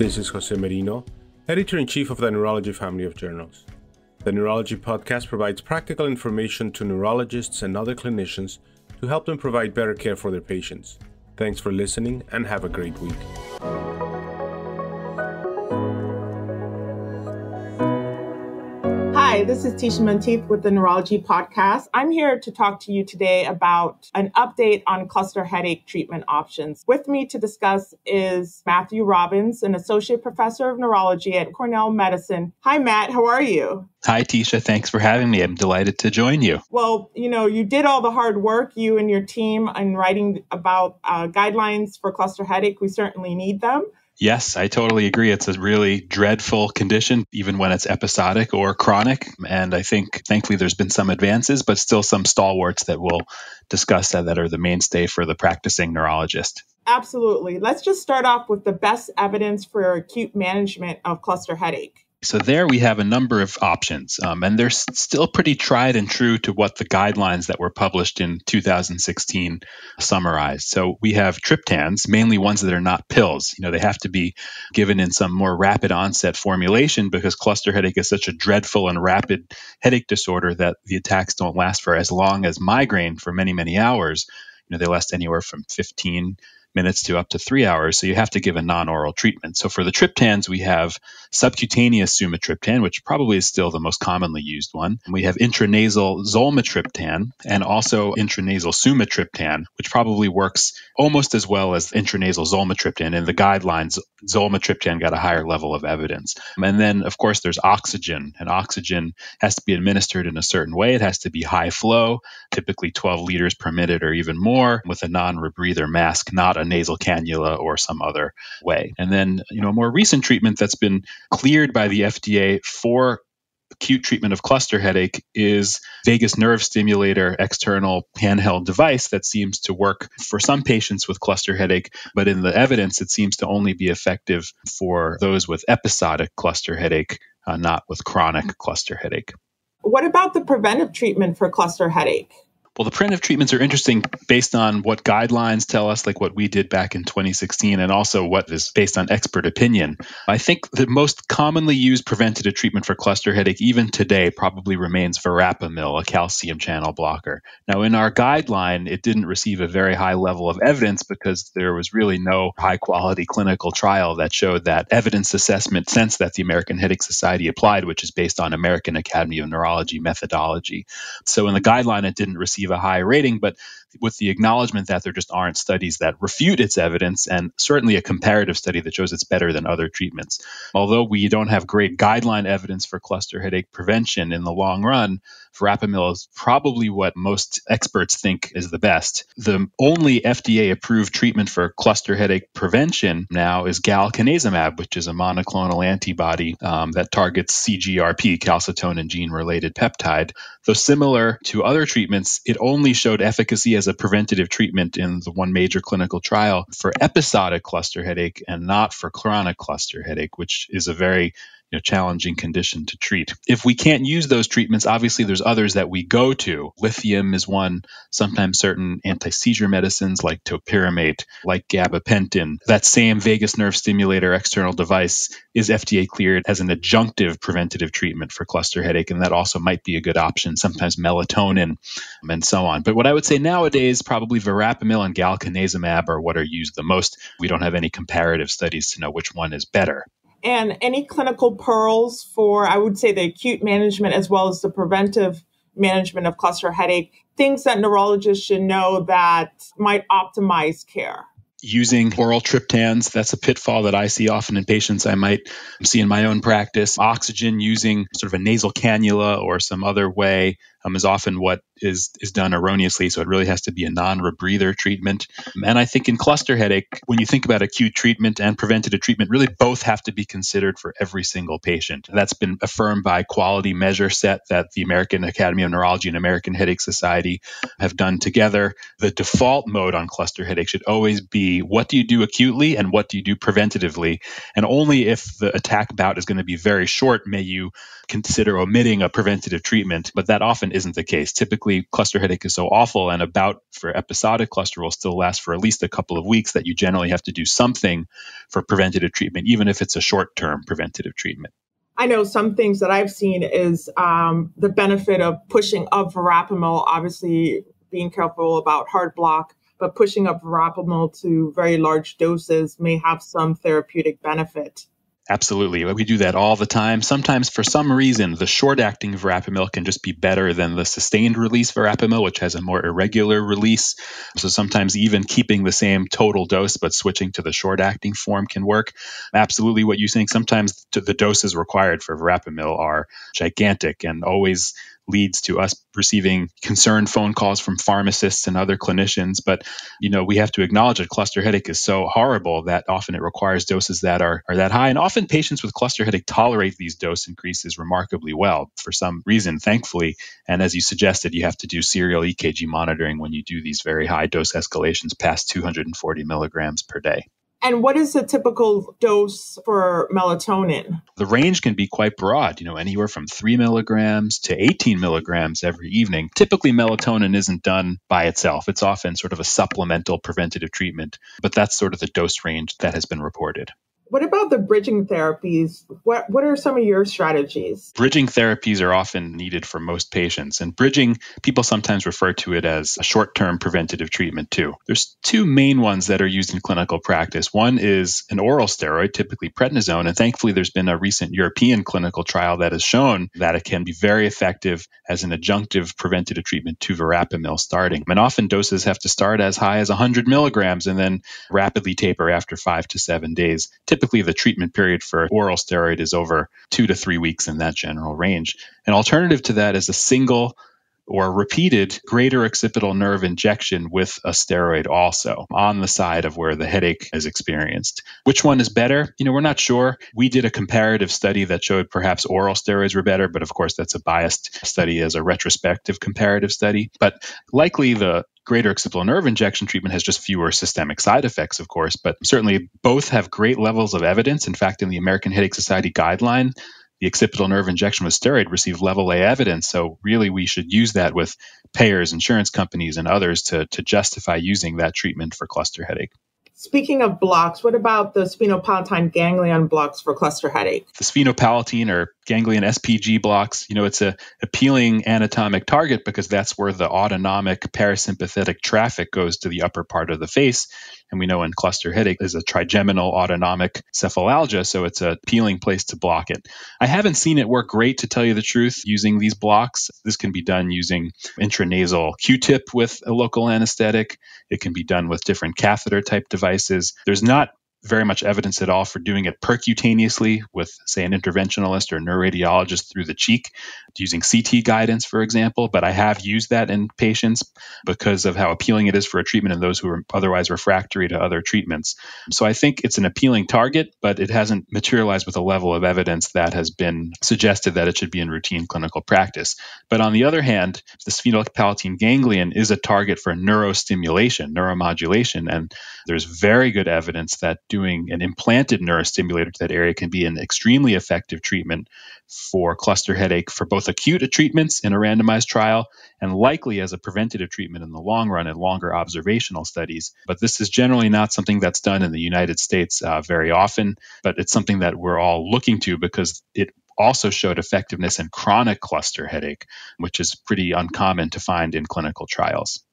This is Jose Merino, editor in chief of the Neurology family of journals. The Neurology podcast provides practical information to neurologists and other clinicians to help them provide better care for their patients. Thanks for listening and have a great week. Hi, this is Tesha Monteith with the Neurology Podcast. I'm here to talk to you today about an update on cluster headache treatment options. With me to discuss is Matthew Robbins, an associate professor of neurology at Cornell Medicine. Hi, Matt. How are you? Hi, Tesha. Thanks for having me. I'm delighted to join you. Well, you know, you did all the hard work, you and your team, in writing about uh, guidelines for cluster headache. We certainly need them. Yes, I totally agree. It's a really dreadful condition, even when it's episodic or chronic. And I think, thankfully, there's been some advances, but still some stalwarts that we'll discuss that, that are the mainstay for the practicing neurologist. Absolutely. Let's just start off with the best evidence for acute management of cluster headache. So there we have a number of options, um, and they're s- still pretty tried and true to what the guidelines that were published in 2016 summarized. So we have triptans, mainly ones that are not pills. You know, they have to be given in some more rapid onset formulation because cluster headache is such a dreadful and rapid headache disorder that the attacks don't last for as long as migraine for many, many hours. You know, they last anywhere from 15 minutes to up to three hours. So you have to give a non oral treatment. So for the triptans, we have subcutaneous sumatriptan, which probably is still the most commonly used one. And we have intranasal zolmitriptan and also intranasal sumatriptan, which probably works almost as well as intranasal zolmitriptan. In the guidelines, zolmitriptan got a higher level of evidence. And then, of course, there's oxygen, and oxygen has to be administered in a certain way. It has to be high flow, typically 12 liters per minute or even more, with a non rebreather mask, not a nasal cannula or some other way. And then, you know, a more recent treatment that's been cleared by the FDA for acute treatment of cluster headache is vagus nerve stimulator external handheld device that seems to work for some patients with cluster headache but in the evidence it seems to only be effective for those with episodic cluster headache uh, not with chronic cluster headache What about the preventive treatment for cluster headache? Well, the preventive treatments are interesting based on what guidelines tell us, like what we did back in 2016, and also what is based on expert opinion. I think the most commonly used preventative treatment for cluster headache, even today, probably remains verapamil, a calcium channel blocker. Now, in our guideline, it didn't receive a very high level of evidence because there was really no high quality clinical trial that showed that evidence assessment sense that the American Headache Society applied, which is based on American Academy of Neurology methodology. So, in the guideline, it didn't receive a high rating, but with the acknowledgement that there just aren't studies that refute its evidence, and certainly a comparative study that shows it's better than other treatments. Although we don't have great guideline evidence for cluster headache prevention in the long run, verapamil is probably what most experts think is the best. The only FDA approved treatment for cluster headache prevention now is galcanezumab, which is a monoclonal antibody um, that targets CGRP, calcitonin gene related peptide. Though similar to other treatments, it only showed efficacy as a preventative treatment in the one major clinical trial for episodic cluster headache and not for chronic cluster headache, which is a very you know, challenging condition to treat. If we can't use those treatments, obviously there's others that we go to. Lithium is one, sometimes certain anti-seizure medicines like topiramate, like gabapentin. That same vagus nerve stimulator external device is FDA cleared as an adjunctive preventative treatment for cluster headache, and that also might be a good option, sometimes melatonin and so on. But what I would say nowadays, probably verapamil and galcanezumab are what are used the most. We don't have any comparative studies to know which one is better and any clinical pearls for, I would say, the acute management as well as the preventive management of cluster headache, things that neurologists should know that might optimize care? using oral triptans. That's a pitfall that I see often in patients I might see in my own practice. Oxygen using sort of a nasal cannula or some other way um, is often what is is done erroneously. So it really has to be a non-rebreather treatment. And I think in cluster headache, when you think about acute treatment and preventative treatment, really both have to be considered for every single patient. That's been affirmed by quality measure set that the American Academy of Neurology and American Headache Society have done together. The default mode on cluster headache should always be what do you do acutely and what do you do preventatively. And only if the attack bout is going to be very short may you consider omitting a preventative treatment, but that often isn't the case. Typically, cluster headache is so awful, and about for episodic cluster will still last for at least a couple of weeks that you generally have to do something for preventative treatment, even if it's a short term preventative treatment. I know some things that I've seen is um, the benefit of pushing up verapamil, obviously being careful about heart block, but pushing up verapamil to very large doses may have some therapeutic benefit. Absolutely. We do that all the time. Sometimes, for some reason, the short acting verapamil can just be better than the sustained release verapamil, which has a more irregular release. So sometimes, even keeping the same total dose but switching to the short acting form can work. Absolutely, what you're saying. Sometimes the doses required for verapamil are gigantic and always leads to us receiving concerned phone calls from pharmacists and other clinicians. But, you know, we have to acknowledge that cluster headache is so horrible that often it requires doses that are, are that high. And often patients with cluster headache tolerate these dose increases remarkably well for some reason, thankfully. And as you suggested, you have to do serial EKG monitoring when you do these very high dose escalations past 240 milligrams per day. And what is the typical dose for melatonin? The range can be quite broad, you know, anywhere from three milligrams to 18 milligrams every evening. Typically, melatonin isn't done by itself. It's often sort of a supplemental preventative treatment, but that's sort of the dose range that has been reported. What about the bridging therapies? What what are some of your strategies? Bridging therapies are often needed for most patients, and bridging people sometimes refer to it as a short-term preventative treatment too. There's two main ones that are used in clinical practice. One is an oral steroid, typically prednisone, and thankfully there's been a recent European clinical trial that has shown that it can be very effective as an adjunctive preventative treatment to verapamil starting. And often doses have to start as high as 100 milligrams and then rapidly taper after five to seven days the treatment period for oral steroid is over two to three weeks in that general range. An alternative to that is a single or repeated greater occipital nerve injection with a steroid also on the side of where the headache is experienced. Which one is better? You know, we're not sure. We did a comparative study that showed perhaps oral steroids were better, but of course that's a biased study as a retrospective comparative study. But likely the greater occipital nerve injection treatment has just fewer systemic side effects, of course, but certainly both have great levels of evidence. In fact, in the American Headache Society guideline, the occipital nerve injection with steroid received level A evidence. So really, we should use that with payers, insurance companies, and others to, to justify using that treatment for cluster headache. Speaking of blocks, what about the sphenopalatine ganglion blocks for cluster headache? The sphenopalatine or ganglion SPG blocks, you know, it's a appealing anatomic target because that's where the autonomic parasympathetic traffic goes to the upper part of the face. And we know in cluster headache is a trigeminal autonomic cephalalgia, so it's a appealing place to block it. I haven't seen it work great to tell you the truth using these blocks. This can be done using intranasal Q-tip with a local anesthetic. It can be done with different catheter type devices. There's not very much evidence at all for doing it percutaneously with, say, an interventionalist or neuroradiologist through the cheek, using CT guidance, for example. But I have used that in patients because of how appealing it is for a treatment in those who are otherwise refractory to other treatments. So I think it's an appealing target, but it hasn't materialized with a level of evidence that has been suggested that it should be in routine clinical practice. But on the other hand, the sphenopalatine ganglion is a target for neurostimulation, neuromodulation, and there's very good evidence that doing an implanted neurostimulator to that area can be an extremely effective treatment for cluster headache for both acute treatments in a randomized trial and likely as a preventative treatment in the long run in longer observational studies. But this is generally not something that's done in the United States uh, very often, but it's something that we're all looking to because it also showed effectiveness in chronic cluster headache, which is pretty uncommon to find in clinical trials.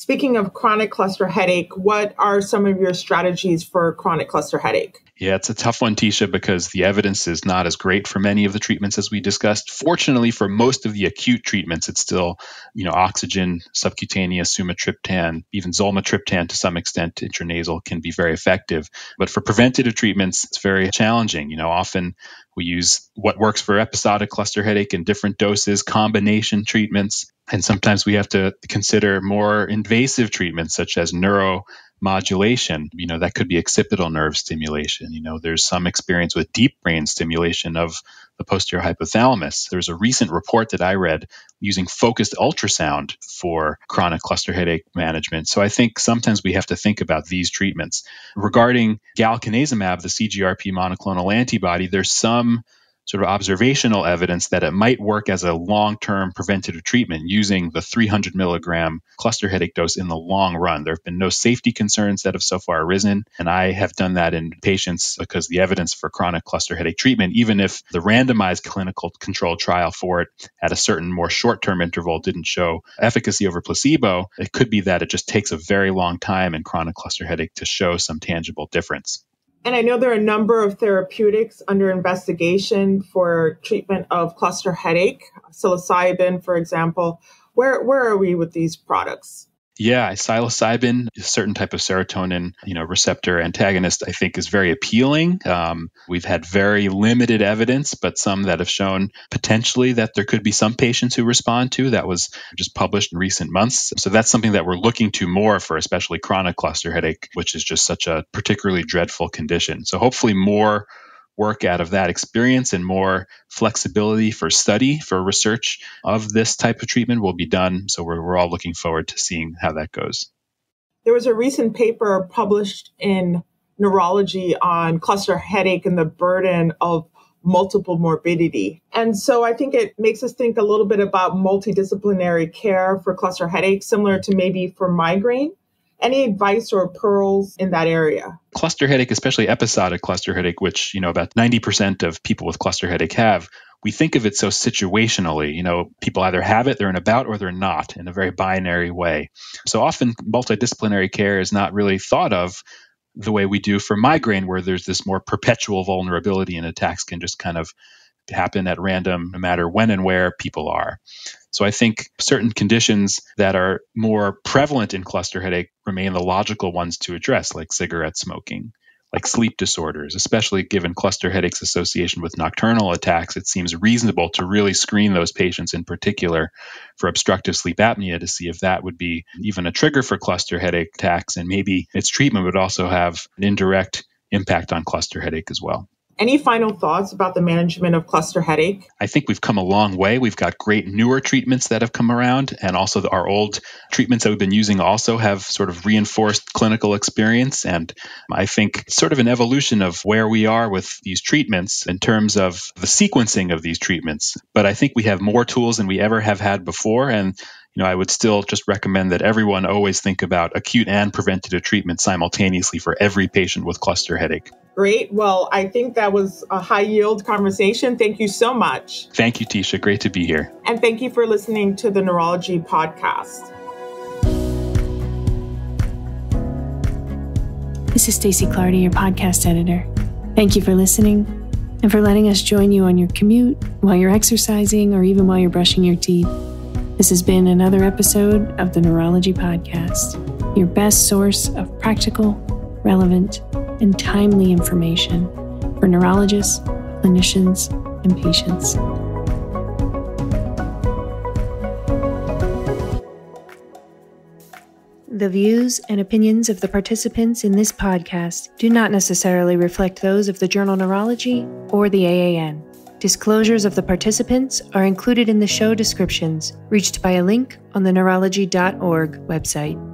Speaking of chronic cluster headache, what are some of your strategies for chronic cluster headache? Yeah, it's a tough one, Tesha, because the evidence is not as great for many of the treatments as we discussed. Fortunately, for most of the acute treatments, it's still, you know, oxygen, subcutaneous sumatriptan, even zolmitriptan to some extent, intranasal can be very effective. But for preventative treatments, it's very challenging. You know, often we use what works for episodic cluster headache in different doses, combination treatments. And sometimes we have to consider more invasive treatments such as neuro modulation. You know, that could be occipital nerve stimulation. You know, there's some experience with deep brain stimulation of the posterior hypothalamus. There's a recent report that I read using focused ultrasound for chronic cluster headache management. So I think sometimes we have to think about these treatments. Regarding galcanezumab, the CGRP monoclonal antibody, there's some sort of observational evidence that it might work as a long term preventative treatment using the 300 milligram cluster headache dose in the long run. There have been no safety concerns that have so far arisen. And I have done that in patients because the evidence for chronic cluster headache treatment, even if the randomized clinical control trial for it at a certain more short term interval didn't show efficacy over placebo, it could be that it just takes a very long time in chronic cluster headache to show some tangible difference. And I know there are a number of therapeutics under investigation for treatment of cluster headache, psilocybin, for example. Where, where are we with these products? Yeah, psilocybin, a certain type of serotonin, you know, receptor antagonist, I think is very appealing. Um, we've had very limited evidence, but some that have shown potentially that there could be some patients who respond to. That was just published in recent months. So that's something that we're looking to more for, especially chronic cluster headache, which is just such a particularly dreadful condition. So hopefully more work out of that experience and more flexibility for study, for research of this type of treatment will be done. So we're, we're all looking forward to seeing how that goes. There was a recent paper published in Neurology on cluster headache and the burden of multiple morbidity. And so I think it makes us think a little bit about multidisciplinary care for cluster headache, similar to maybe for migraine. Any advice or pearls in that area? Cluster headache, especially episodic cluster headache, which, you know, about 90% of people with cluster headache have, we think of it so situationally. You know, people either have it, they're in a bout, or they're not in a very binary way. So often multidisciplinary care is not really thought of the way we do for migraine, where there's this more perpetual vulnerability and attacks can just kind of happen at random, no matter when and where people are. So I think certain conditions that are more prevalent in cluster headache remain the logical ones to address, like cigarette smoking, like sleep disorders, especially given cluster headache's association with nocturnal attacks. It seems reasonable to really screen those patients in particular for obstructive sleep apnea to see if that would be even a trigger for cluster headache attacks. And maybe its treatment would also have an indirect impact on cluster headache as well. Any final thoughts about the management of cluster headache? I think we've come a long way. We've got great newer treatments that have come around, and also our old treatments that we've been using also have sort of reinforced clinical experience. And I think sort of an evolution of where we are with these treatments in terms of the sequencing of these treatments. But I think we have more tools than we ever have had before. And you know, I would still just recommend that everyone always think about acute and preventative treatment simultaneously for every patient with cluster headache. Great. Well, I think that was a high yield conversation. Thank you so much. Thank you, Tesha. Great to be here. And thank you for listening to the Neurology Podcast. This is Stacey Clardy, your podcast editor. Thank you for listening and for letting us join you on your commute, while you're exercising, or even while you're brushing your teeth. This has been another episode of the Neurology Podcast, your best source of practical, relevant, and timely information for neurologists, clinicians, and patients. The views and opinions of the participants in this podcast do not necessarily reflect those of the Journal Neurology or the AAN. Disclosures of the participants are included in the show descriptions, reached by a link on the neurology.org website.